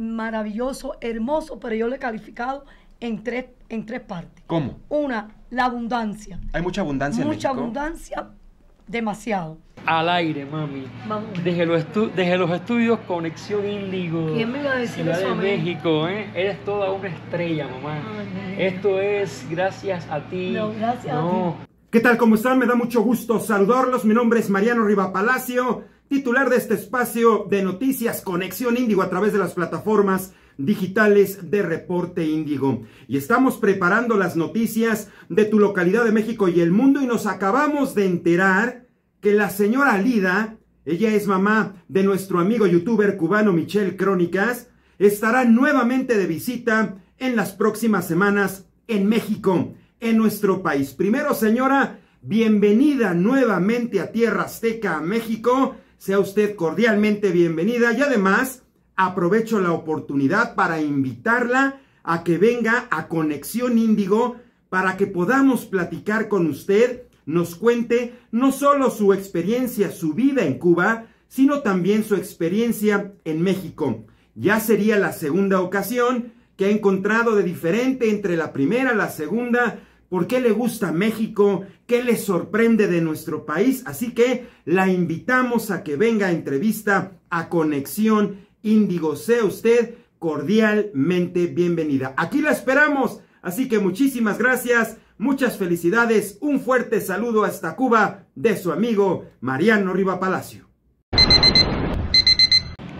maravilloso, hermoso, pero yo lo he calificado en tres, en tres partes. ¿Cómo? Una, la abundancia. Hay mucha abundancia Mucha en México. abundancia, demasiado. Al aire, mami. Vamos. Desde los, estu- desde los estudios Conexión Índigo. ¿Quién me iba a decir Ciudad eso de a mí? México, ¿eh? Eres toda una estrella, mamá. Ay, Esto es gracias a ti. No, gracias a No. ¿Qué tal? ¿Cómo están? Me da mucho gusto saludarlos. Mi nombre es Mariano Riva Palacio, titular de este espacio de noticias Conexión Índigo a través de las plataformas digitales de Reporte Índigo. Y estamos preparando las noticias de tu localidad de México y el mundo y nos acabamos de enterar que la señora Lida, ella es mamá de nuestro amigo youtuber cubano Michel Crónicas, estará nuevamente de visita en las próximas semanas en México, en nuestro país. Primero, señora, bienvenida nuevamente a Tierra Azteca, México. Sea usted cordialmente bienvenida y además aprovecho la oportunidad para invitarla a que venga a Conexión Índigo para que podamos platicar con usted, nos cuente no solo su experiencia, su vida en Cuba, sino también su experiencia en México. Ya sería la segunda ocasión que ha encontrado de diferente entre la primera la segunda, por qué le gusta México, qué le sorprende de nuestro país. Así que la invitamos a que venga a entrevista a Conexión Índigo. Sea usted cordialmente bienvenida. Aquí la esperamos. Así que muchísimas gracias, muchas felicidades, un fuerte saludo hasta Cuba de su amigo Mariano Riva Palacio.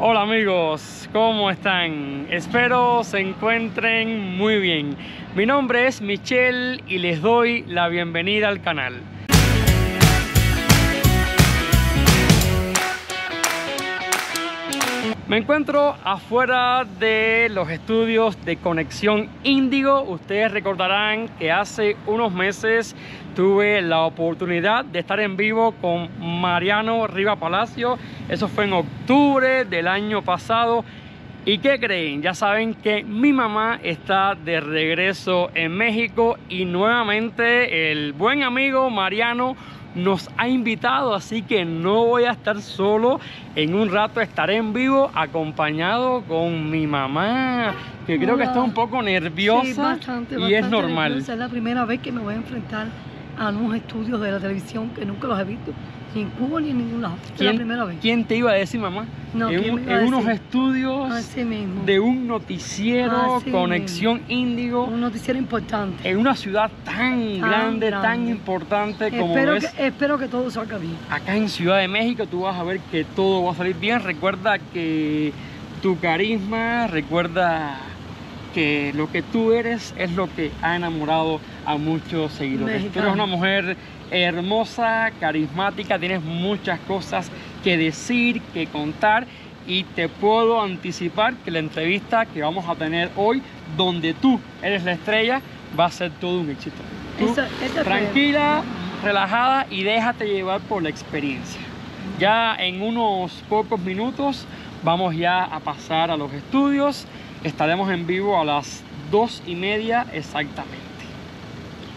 Hola amigos, ¿cómo están? Espero se encuentren muy bien. Mi nombre es Michelle y les doy la bienvenida al canal. Me encuentro afuera de los estudios de Conexión Índigo. Ustedes recordarán que hace unos meses tuve la oportunidad de estar en vivo con Mariano Riva Palacio. Eso fue en octubre del año pasado. ¿Y qué creen? Ya saben que mi mamá está de regreso en México y nuevamente el buen amigo Mariano nos ha invitado, así que no voy a estar solo. En un rato estaré en vivo acompañado con mi mamá, que creo que está un poco nerviosa Sí, bastante, y es bastante normal. nerviosa. Es la primera vez que me voy a enfrentar a unos estudios de la televisión que nunca los he visto, ni en Cuba ni en ningún lado. Es la primera vez. quién te iba a decir, mamá? No, en ¿quién un- me iba a en unos estudios Así mismo. de un noticiero, Así Conexión Índigo. Un noticiero importante. en una ciudad tan, Tan grande, tan importante como Espero es que, espero que todo salga bien. acá en Ciudad de México, tú vas a ver que todo va a salir bien. Recuerda que tu carisma, recuerda que lo que tú eres es lo que ha enamorado a muchos seguidores. Tú eres Mexicano. una mujer hermosa, carismática, tienes muchas cosas que decir, que contar y te puedo anticipar que la entrevista que vamos a tener hoy, donde tú eres la estrella, va a ser todo un éxito. Tú, Eso- eso espero. tranquila, relajada y déjate llevar por la experiencia. Ya en unos pocos minutos vamos ya a pasar a los estudios. Estaremos en vivo a las dos y media exactamente.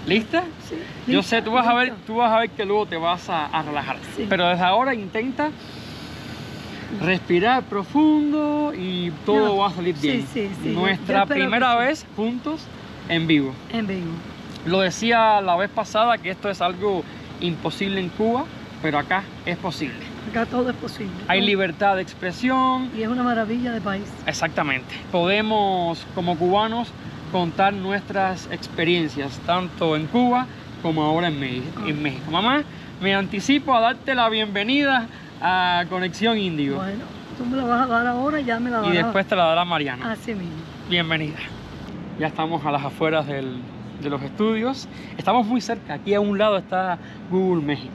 ¿Lista? Sí, Yo lista, sé, tú vas a ver, tú vas a ver que luego te vas a, a relajar. Sí. Pero desde ahora intenta respirar profundo y todo No, va a salir bien. sí, Nuestra primera vez juntos en vivo. En vivo. Lo decía la vez pasada que esto es algo imposible en Cuba, pero acá es posible. Acá todo es posible. Hay libertad de expresión, Y es una maravilla de país. exactamente. Podemos como cubanos contar nuestras experiencias, tanto en Cuba como ahora en México. En México. Mamá, me anticipo a darte la bienvenida a Conexión Índigo Bueno, tú me la vas a dar ahora, ya me la y darás. después te la dará Mariana. Así mismo. Bienvenida. Ya estamos a las afueras del- de los estudios. Estamos muy cerca. Aquí a un lado está Google México.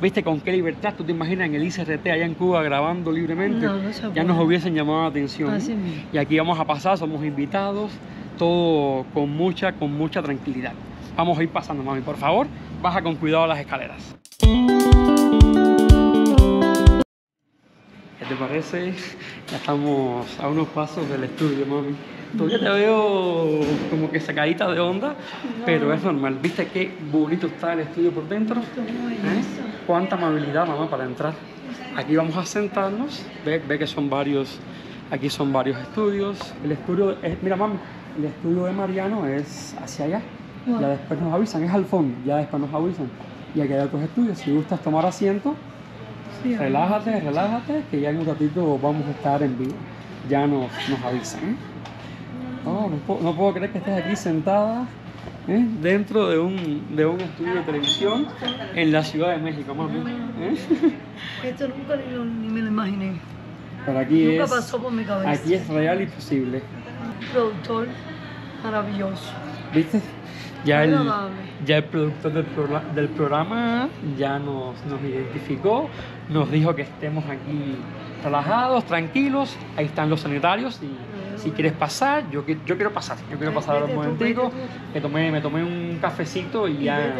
¿Viste con qué libertad? ¿Tú te imaginas en el ICRT allá en Cuba grabando libremente? No, no ya nos hubiesen llamado la atención. Así mismo. Y aquí vamos a pasar, somos invitados, todo con mucha, con mucha tranquilidad. Vamos a ir pasando, mami, por favor. Baja con cuidado las escaleras. ¿Qué te parece? Ya estamos a unos pasos del estudio, mami. Todavía te veo como que sacadita de onda, pero es normal. ¿Viste qué bonito está el estudio por dentro? ¿Eh? Cuánta amabilidad, mamá, para entrar. Aquí vamos a sentarnos. Ve, ve que son varios Aquí son varios estudios. El estudio, es- mira mami, el estudio de Mariano es hacia allá. Wow. Ya después nos avisan, es al fondo, ya después nos avisan. Y aquí hay otros estudios. Si gustas tomar asiento, Sí, relájate, relájate, que ya en un ratito vamos a estar en vivo. Ya nos, nos avisan. Oh, no, puedo, no puedo creer que estés aquí sentada ¿eh? dentro de un, de un estudio de televisión en la Ciudad de México, mami. ¿eh? Esto nunca ni, lo- ni me lo imaginé. Pero aquí Nunca es, pasó por mi cabeza. aquí es real y posible. Un productor maravilloso. ¿Viste? Ya el, ya el productor del, progra- del programa ya nos, nos identificó, nos dijo que estemos aquí relajados, tranquilos. Ahí están los sanitarios y si quieres pasar, yo, yo quiero pasar. Yo quiero pasar vete tú. Me tomé, me tomé un cafecito y ya...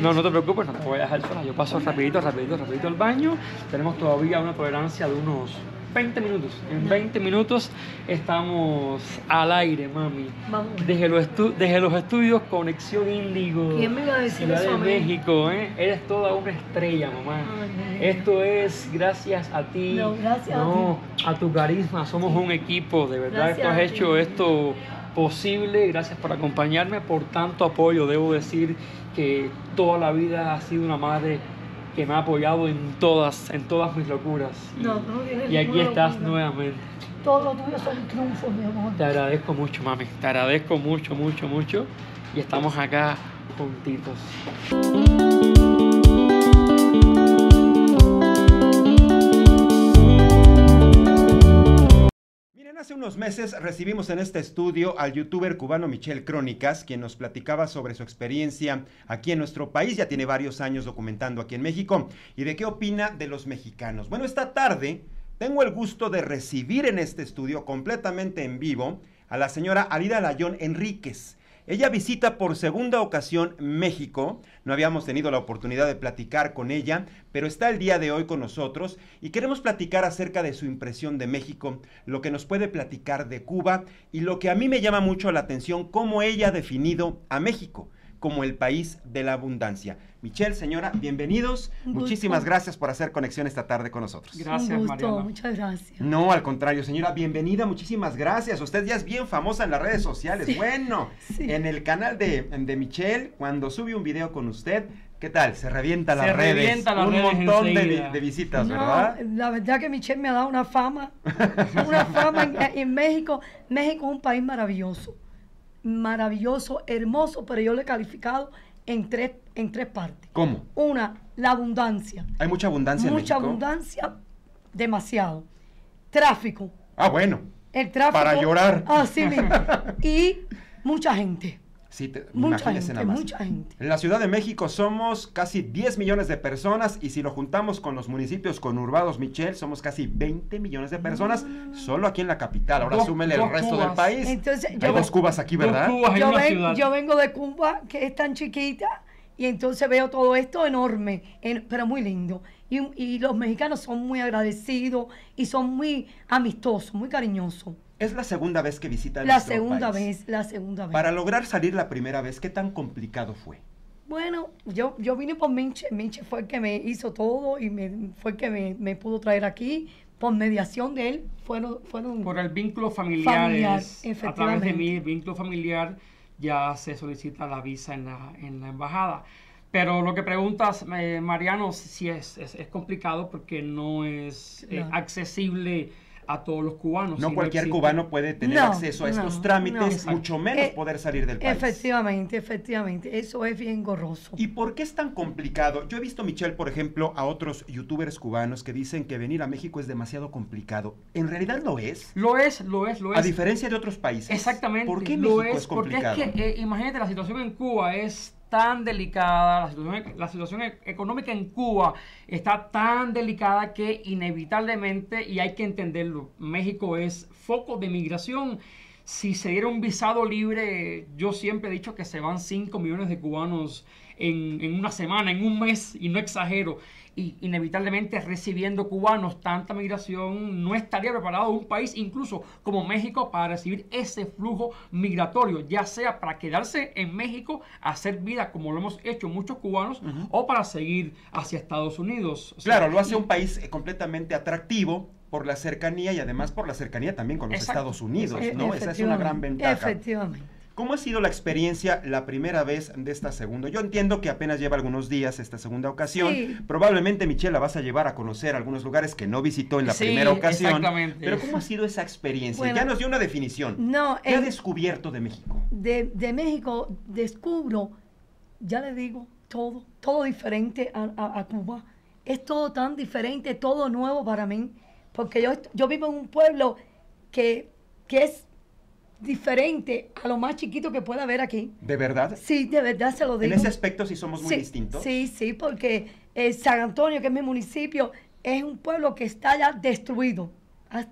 No, no te preocupes, no te voy a dejar sola. Yo paso rapidito, rapidito, rapidito al baño. Tenemos todavía una tolerancia de unos 20 minutos. En 20 minutos estamos al aire, mami. Vamos. Desde los, desde los estudios Conexión Índigo. ¿Quién me iba a decir Ciudad eso de? México, ¿eh? Eres toda una estrella, mamá. Ay. Esto es gracias a ti. No, gracias a No, a tu carisma. Somos un equipo, de verdad. Gracias Tú has hecho ti. esto posible. Gracias por acompañarme, por tanto apoyo. Debo decir que toda la vida has sido una madre que me ha apoyado en todas, en todas mis locuras. Y, No, no tienes y aquí estás locura. nuevamente. Todo lo tuyo son triunfos, mi amor. Te agradezco mucho, mami. Te agradezco mucho, mucho, mucho. Y estamos acá juntitos. Hace unos meses recibimos en este estudio al youtuber cubano Michel Crónicas, quien nos platicaba sobre su experiencia aquí en nuestro país, ya tiene varios años documentando aquí en México, y de qué opina de los mexicanos. Bueno, esta tarde tengo el gusto de recibir en este estudio completamente en vivo a la señora Alida Layón Enríquez. Ella visita por segunda ocasión México. No habíamos tenido la oportunidad de platicar con ella, pero está el día de hoy con nosotros y queremos platicar acerca de su impresión de México, lo que nos puede platicar de Cuba y lo que a mí me llama mucho la atención, cómo ella ha definido a México como el país de la abundancia. Michelle, señora, bienvenidos. Muchísimas gracias por hacer conexión esta tarde con nosotros. Gracias, Un gusto, Mariana. muchas gracias. No, al contrario, señora, bienvenida, muchísimas gracias. Usted ya es bien famosa en las redes sociales. Bueno, Sí. en el canal de, de Michelle, cuando sube un video con usted, ¿qué tal? Se revienta las Se redes. revienta las un redes montón de, visitas, No, ¿verdad? la verdad que Michelle me ha dado una fama, una fama en, en México. México es un país maravilloso, maravilloso, hermoso, pero yo lo he calificado en tres, en tres partes. ¿Cómo? Una, la abundancia. Hay mucha abundancia Mucha en México. abundancia, demasiado. Tráfico. Ah, bueno. El tráfico. Para llorar. Así mismo. Y mucha gente. Sí, te, Mucha imagínese gente, nada más. mucha gente. En la Ciudad de México somos casi 10 millones de personas y si lo juntamos con los municipios conurbados, Michelle, somos casi 20 millones de personas solo aquí en la capital. Ahora Dos- súmele el resto del país. Entonces, Hay yo, dos Cubas aquí, ¿verdad? Cubas yo, ven- yo vengo de Cuba, que es tan chiquita, y entonces veo todo esto enorme, en- pero muy lindo. Y, y los mexicanos son muy agradecidos y son muy amistosos, muy cariñosos. Es la segunda vez que visita La nuestro segunda país. vez, la segunda vez. Para lograr salir la primera vez, ¿qué tan complicado fue? Bueno, yo, yo vine por Minche. Minche fue el que me hizo todo y me, fue el que me, me pudo traer aquí. Por mediación de él, fueron... fueron Por el vínculo familiar, Familiar, es- a través de mi vínculo familiar ya se solicita la visa en la, en la embajada. Pero lo que preguntas, eh, Mariano, sí es, es, es complicado porque no es eh, Claro. accesible a todos los cubanos. No cualquier cubano puede tener No, acceso a estos no, trámites, no. mucho menos Eh, poder salir del país. Efectivamente, efectivamente. Eso es bien gorroso. ¿Y por qué es tan complicado? Yo he visto, Michelle, por ejemplo, a otros youtubers cubanos que dicen que venir a México es demasiado complicado. ¿En realidad lo es? Lo es, lo es, lo es. A diferencia de otros países. Exactamente. ¿Por qué lo México es, es, porque complicado? es que, eh, imagínate, la situación en Cuba es tan delicada, la situación, la situación e- económica en Cuba está tan delicada que inevitablemente, y hay que entenderlo, México es foco de migración. Si se diera un visado libre, yo siempre he dicho que se van 5 millones de cubanos en, en una semana, en un mes, y no exagero. Y inevitablemente recibiendo cubanos tanta migración, no estaría preparado un país incluso como México para recibir ese flujo migratorio, ya sea para quedarse en México, hacer vida como lo hemos hecho muchos cubanos, o para seguir hacia Estados Unidos. O sea, Claro, lo hace un país eh, completamente atractivo por la cercanía y además por la cercanía también con los Exacto. Estados Unidos, ¿no? Esa es una gran ventaja. Efectivamente. ¿Cómo ha sido la experiencia la primera vez de esta segunda? Yo entiendo que apenas lleva algunos días esta segunda ocasión. Sí. Probablemente Michelle la vas a llevar a conocer algunos lugares que no visitó en la Sí, primera ocasión. exactamente. Pero ¿cómo ha sido esa experiencia? Bueno, ya nos dio una definición. No, ¿Qué ha en- descubierto de México? de, de México descubro, ya le digo, todo, todo diferente a, a- a Cuba. Es todo tan diferente, todo nuevo para mí, porque yo, yo vivo en un pueblo que, que es diferente a lo más chiquito que pueda haber aquí. ¿De verdad? Sí, de verdad se lo digo. En ese aspecto sí somos muy sí, distintos. Sí, sí, porque eh, San Antonio, que es mi municipio, es un pueblo que está ya destruido.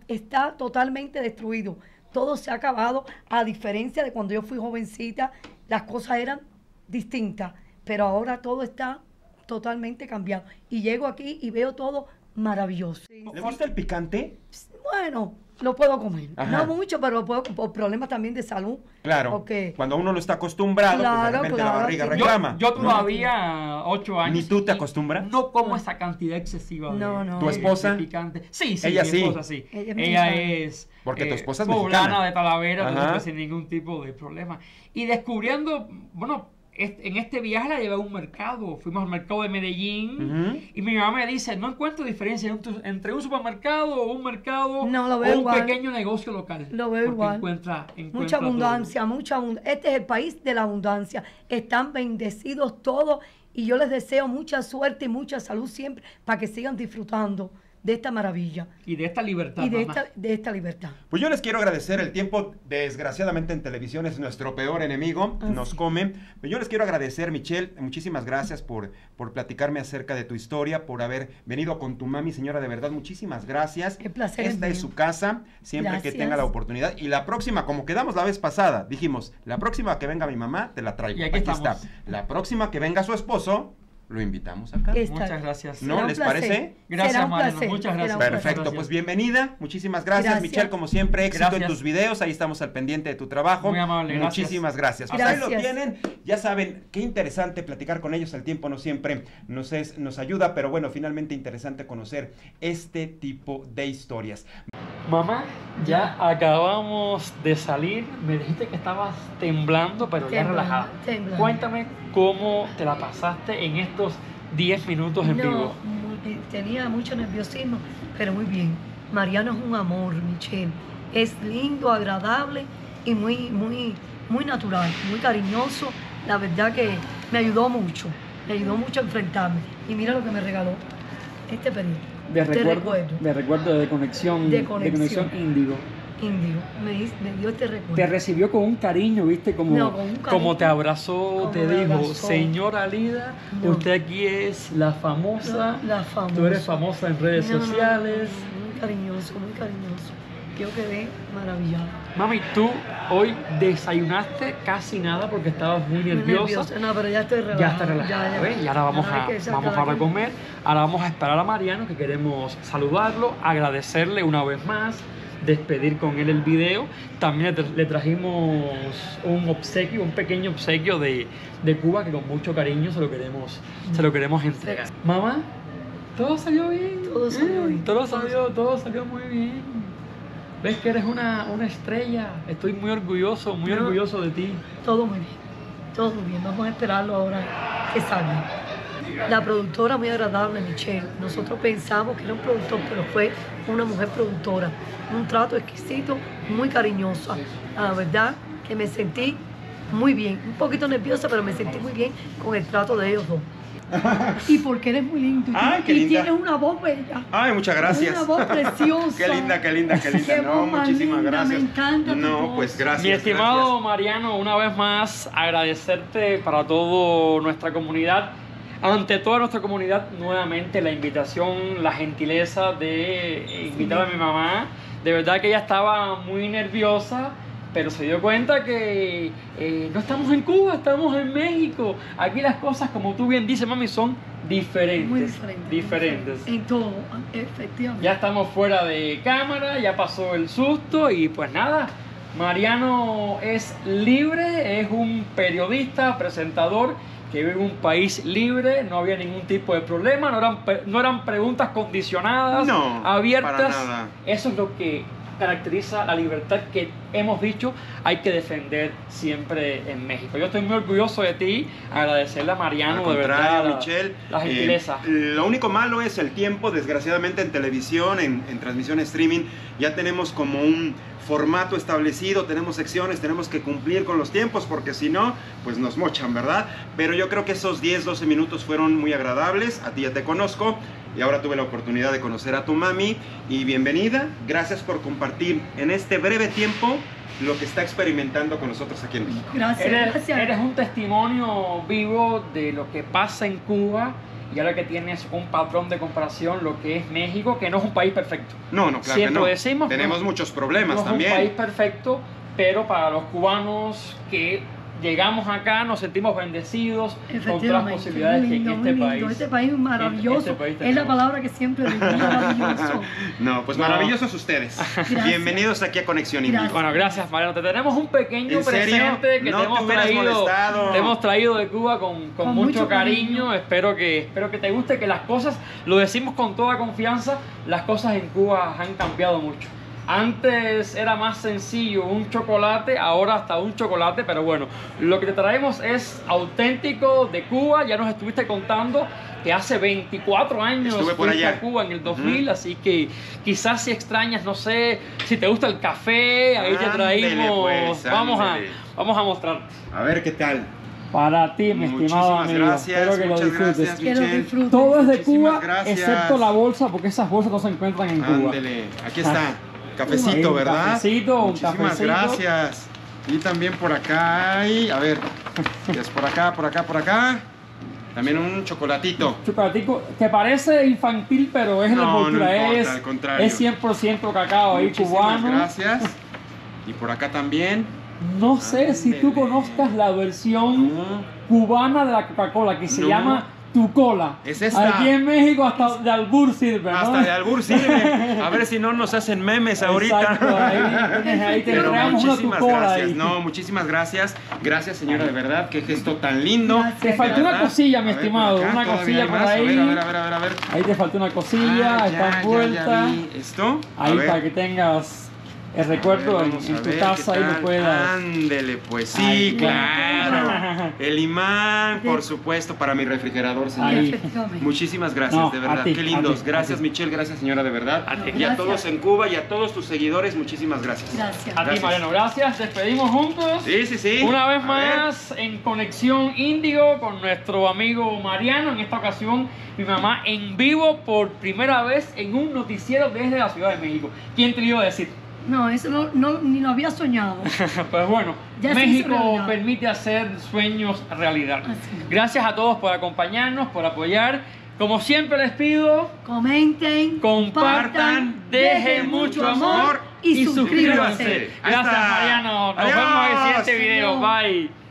Está totalmente destruido. Todo se ha acabado, a diferencia de cuando yo fui jovencita, las cosas eran distintas, pero ahora todo está totalmente cambiado. Y llego aquí y veo todo maravilloso. ¿Le gusta el picante? Bueno, lo puedo comer. Ajá. No mucho, pero lo puedo por problemas también de salud. Claro. Porque Cuando uno no está acostumbrado, pues de Claro, la claro, barriga sí. Yo, reclama. yo ¿no? todavía ocho años. ¿Ni tú te acostumbras? No como esa cantidad excesiva de, No, no. ¿Tu esposa? de picante. Sí, sí, Ella mi sí. esposa sí. Ella Ella, es. Porque tu esposa es poblana mexicana. de Talavera, entonces sin ningún tipo de problema. Y descubriendo, bueno, en este viaje la llevé a un mercado. Fuimos al mercado de Medellín. Y mi mamá me dice, no encuentro diferencia entre un- un supermercado o un mercado No, lo o veo un igual. pequeño negocio local. Lo veo igual. Encuentra, encuentra Mucha todo. abundancia, mucha abundancia. Este es el país de la abundancia. Están bendecidos todos y yo les deseo mucha suerte y mucha salud siempre para que sigan disfrutando de esta maravilla Y de esta libertad. y de mamá. esta, de esta libertad. Pues yo les quiero agradecer el tiempo, desgraciadamente en televisión es nuestro peor enemigo, Ah, nos sí. come. Pero yo les quiero agradecer, Michelle, muchísimas gracias por, por platicarme acerca de tu historia, por haber venido con tu mami, señora, de verdad, muchísimas gracias. El placer es Esta es su casa, siempre que tenga la oportunidad. Y la próxima, como quedamos la vez pasada, dijimos, la próxima que venga mi mamá, te la traigo. Y aquí está. La próxima que venga su esposo, lo invitamos acá. Es- Muchas gracias. ¿No? Les placer. parece? Gracias, Mariano. Muchas gracias. Perfecto, Gracias. pues bienvenida. Muchísimas gracias, Gracias. Michelle. Como siempre, éxito en Gracias. tus videos. Ahí estamos al pendiente de tu trabajo. Muy amable, gracias. Muchísimas gracias. Pues ahí lo tienen. Ya saben, qué interesante platicar con ellos. El tiempo no siempre nos, es, nos ayuda, pero bueno, finalmente interesante conocer este tipo de historias. Mamá, ya acabamos de salir. Me dijiste que estabas temblando, pero ya relajada. temblando. Cuéntame cómo te la pasaste en estos 10 minutos en No, vivo. muy- eh, tenía mucho nerviosismo, pero muy bien. Mariano es un amor, Michelle. Es lindo, agradable y muy, muy, muy natural, muy cariñoso. La verdad que me ayudó mucho, me ayudó mucho a enfrentarme. Y mira lo que me regaló este periodo. De recuerdo, recuerdo. de recuerdo de conexión, De conexión. índigo. Indio, me, me dio este recuerdo. Te recibió con un cariño, ¿viste? Como, No, cariño. como te abrazó, te dijo, abrazó. señora Lida, No. usted aquí es la famosa, la, la famosa. tú eres famosa en redes No, no, no, sociales. Muy cariñoso, muy cariñoso. Yo quedé maravillada. Mami, tú hoy desayunaste casi nada porque estabas muy Muy nerviosa. No, pero ya estoy relajada. Ya está relajada, ¿ves? Y ahora vamos Ahora a, vamos a aquí. comer. Ahora vamos a esperar a Mariano, que queremos saludarlo, agradecerle una vez más, despedir con él el video. También le, tra- le trajimos un obsequio, un pequeño obsequio de, de Cuba que con mucho cariño se lo queremos, se lo queremos entregar. Mamá, todo salió bien. Todo salió Mm, bien. Todo salió, todo salió muy bien. Ves que eres una, una estrella. Estoy muy orgulloso, muy No. orgulloso de ti. Todo muy bien. Todo muy bien. Vamos a esperarlo ahora que salga. La productora muy agradable, Michelle. Nosotros pensamos que era un productor, pero fue una mujer productora. Un trato exquisito, muy cariñosa. La verdad que me sentí muy bien. Un poquito nerviosa, pero me sentí muy bien con el trato de ellos dos. Y porque eres muy lindo. Y, Ay, qué y linda. tienes una voz bella. Ay, muchas gracias. Una voz preciosa. qué linda, qué linda, qué linda. Qué no, muchísimas linda, gracias. me encanta tu No, voz. pues gracias. Mi estimado gracias. Mariano, una vez más agradecerte para toda nuestra comunidad. Ante toda nuestra comunidad, nuevamente la invitación, la gentileza de invitar a mi mamá. De verdad que ella estaba muy nerviosa, pero se dio cuenta que eh, no estamos en Cuba, estamos en México. Aquí las cosas, como tú bien dices, mami, son diferentes. Muy diferente. Diferentes. En todo, efectivamente. Ya estamos fuera de cámara, ya pasó el susto y pues nada, Mariano es libre, es un periodista, presentador que vive en un país libre, no había ningún tipo de problema, no eran, no eran preguntas condicionadas, No, abiertas. para nada. Eso es lo que caracteriza la libertad que hemos dicho hay que defender siempre en México. Yo estoy muy orgulloso de ti, agradecerle a Mariano Al de verdad la- Michelle. la eh, gentileza. lo único malo es el tiempo, desgraciadamente en televisión, en, en transmisión streaming, ya tenemos como un formato establecido, tenemos secciones, tenemos que cumplir con los tiempos, porque si no, pues nos mochan, ¿verdad? Pero yo creo que esos 10, 12 minutos fueron muy agradables, a ti ya te conozco, y ahora tuve la oportunidad de conocer a tu mami, y bienvenida, gracias por compartir en este breve tiempo lo que está experimentando con nosotros aquí en México. Gracias, Eres, gracias. eres un testimonio vivo de lo que pasa en Cuba y ahora que tienes un patrón de comparación, lo que es México, que no es un país perfecto. No, no, claro Siempre que no. decimos, Tenemos no- muchos problemas no es también. un país perfecto, pero para los cubanos que llegamos acá nos sentimos bendecidos con todas las posibilidades muy que en este muy lindo. país. Este país es maravilloso. este país es la palabra que siempre digo, maravilloso. No, pues No. maravillosos ustedes. Gracias. Bienvenidos aquí a Conexión. Gracias. Bueno, gracias Mariano. Te tenemos un pequeño presente que No te hemos traído. molestado. Te hemos traído de Cuba con, con Con mucho, mucho cariño. cariño. Espero que, espero que te guste, que las cosas, lo decimos con toda confianza, las cosas en Cuba han cambiado mucho. Antes era más sencillo un chocolate, ahora hasta un chocolate, pero bueno, lo que te traemos es auténtico de Cuba. Ya nos estuviste contando que hace 24 años Estuve por fuiste allá. a Cuba en el 2000, Ujú. así que quizás si extrañas, no sé, si te gusta el café, ahí te traímos. pues, vamos, a, vamos a mostrar. A ver qué tal. Para ti, mi estimado Muchísimas amigo. gracias. Espero que lo muchas disfrutes. gracias. Todo es de Muchísimas Cuba, gracias. excepto la bolsa, porque esas bolsas no se encuentran en Cuba. Ándele, aquí está. Cafecito, Un ¿verdad? cafecito, un Muchísimas cafecito. gracias. Y también por acá hay, a ver, es por acá, por acá, por acá. También un chocolatito. Chocolatico que parece infantil, pero es la No, no envoltura. importa, es, al contrario. es 100% cacao ahí Muchísimas cubano. gracias. Y por acá también. No sé si tú conozcas la versión No. cubana de la Coca-Cola que se llama Tu Cola. Es esta. Aquí en México hasta de albur sirve, ¿no? Hasta de albur sirve. A ver si no nos hacen memes ahorita. Exacto, ahí, ahí te Pero una muchísimas gracias. ahí. No, muchísimas gracias. Gracias, señora, de verdad. Qué gesto tan lindo. Gracias. Te faltó una cosilla, mi A ver, por estimado, acá, una cosilla por ahí. A ver, a ver, a ver, a ver. Ahí te faltó una cosilla, Ah, está envuelta. ¿Esto? A ahí ver. para que tengas el recuerdo ver, en, vamos en a tu ver taza y lo puedas. Ándele, pues sí, claro. El imán, por supuesto, para mi refrigerador. Efectivamente. Muchísimas gracias, No, de verdad. ti, Qué lindos. ti, gracias. Michelle. Gracias, señora, de verdad. A ti. Y a todos en Cuba y a todos tus seguidores, muchísimas gracias. Gracias. A ti. Mariano, gracias. Despedimos juntos. Sí, sí, sí. Una vez A ver. más en Conexión Índigo con nuestro amigo Mariano. En esta ocasión, mi mamá en vivo por primera vez en un noticiero desde la Ciudad de México. ¿Quién te lo iba a decir? No, eso no, no- ni lo había soñado. Pues bueno, Ya México permite hacer sueños realidad. Es. Gracias a todos por acompañarnos, por apoyar. Como siempre les pido, Comenten, compartan, dejen mucho amor y suscríbanse. Gracias. Mariano, nos Adiós. vemos en el siguiente video. Bye.